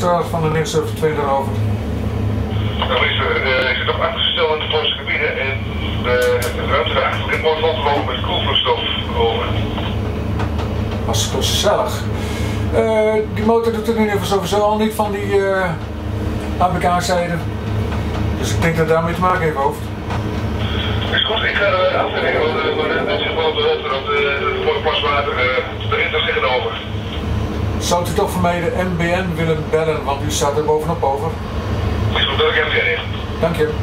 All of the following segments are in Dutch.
De meester van de 972 erover. Nou is er, uh, ik zit op achtergesteld in de Poolse cabine en uh, de ruimte daarachter begint mooi vol te lopen met koelvloeistof. Over. Was gezellig. Eh, die motor doet het in ieder geval sowieso al niet van die uh, APK-zijde. Dus ik denk dat het daarmee te maken heeft, hoofd. Is goed, ik ga er afdeling, want de mensen gewoon op de hoogte dat de mooie plaswater erin te liggen over. Zou u toch voor mij de MBN willen bellen, want u staat er bovenop over. Is goed, dat ik. Dank je.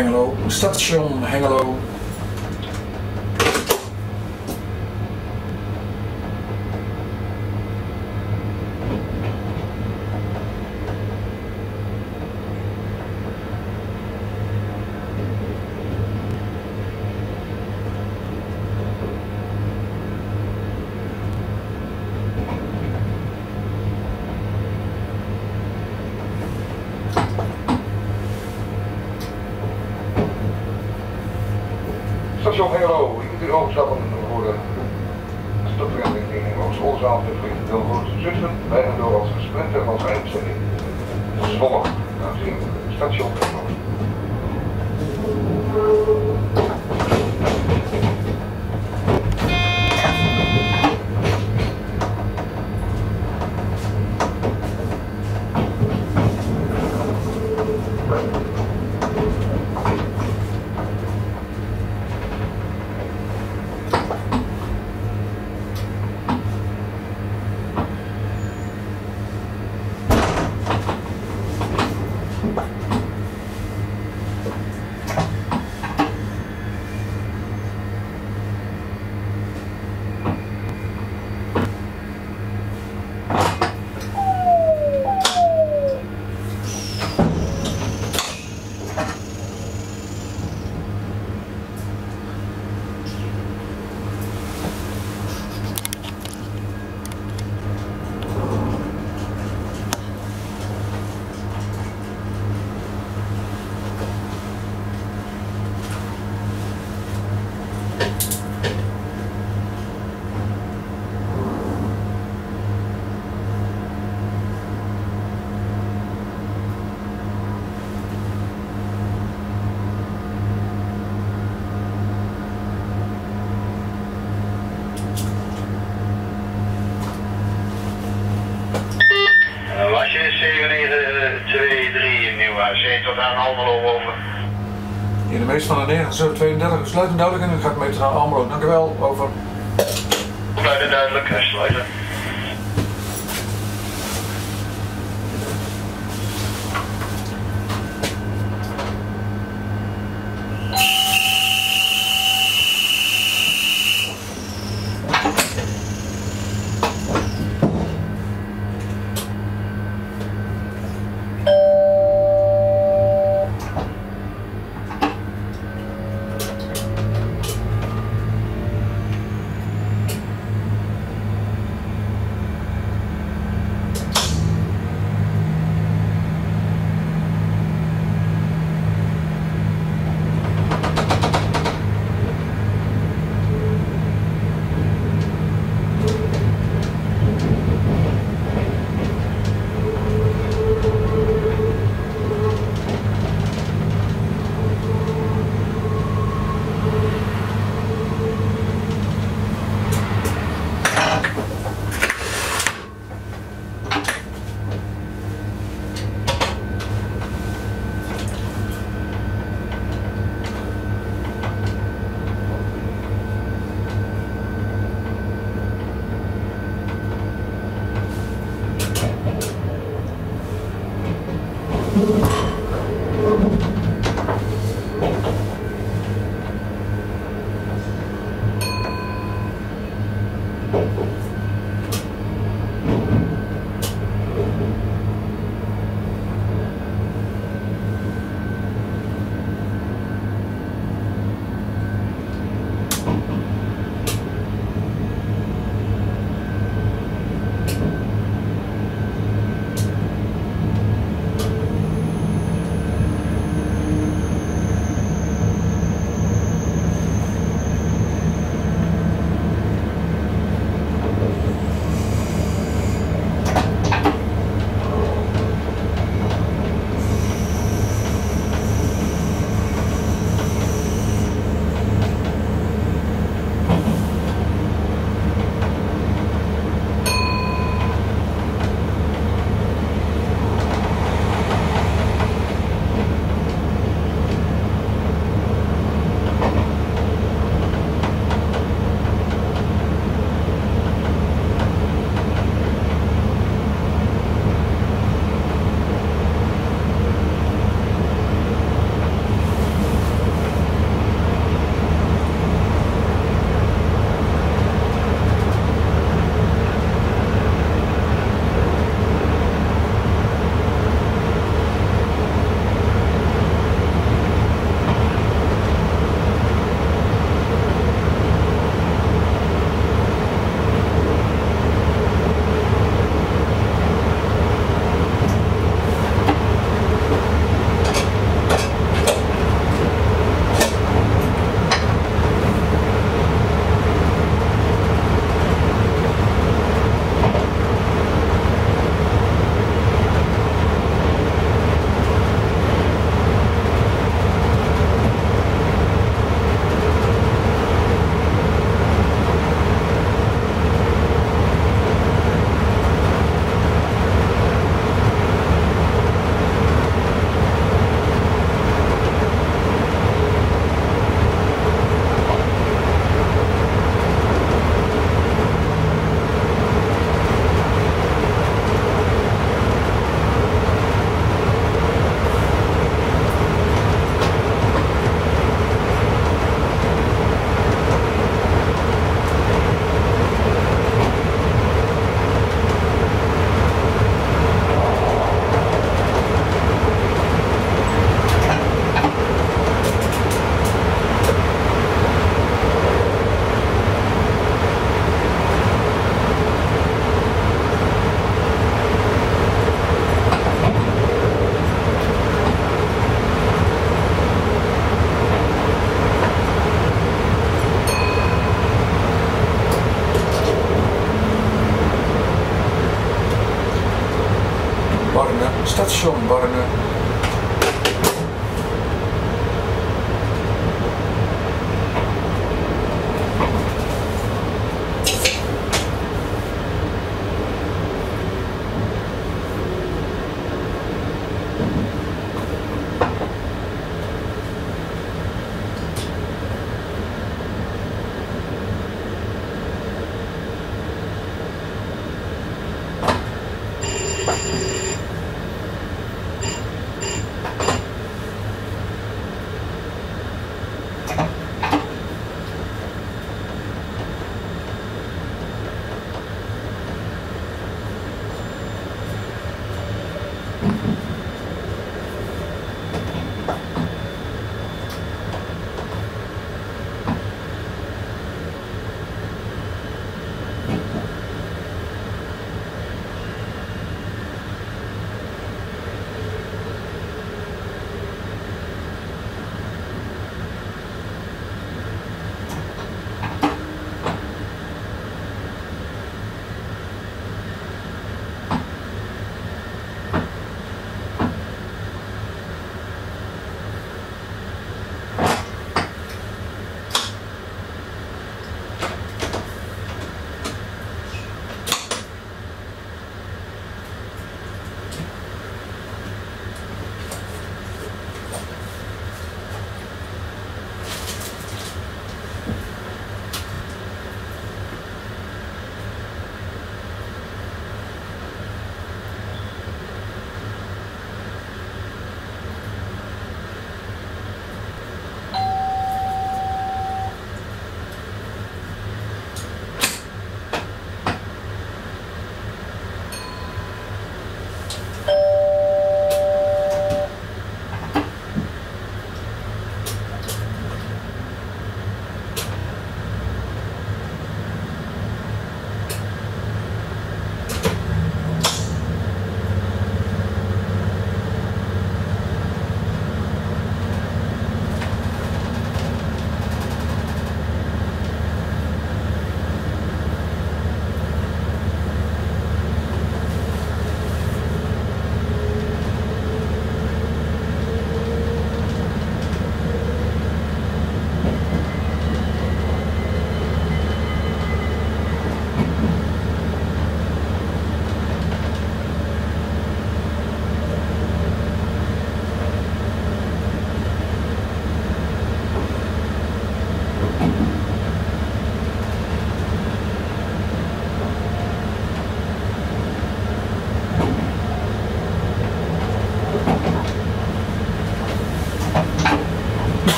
Hengelo, station Hengelo. 7923 in Nieuw AC tot aan Almelo over? In de meeste van de 932 sluiten duidelijk en u gaat mee naar Almelo. Dank u wel, over. Luid en duidelijk, sluiten.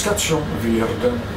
Station Weerden.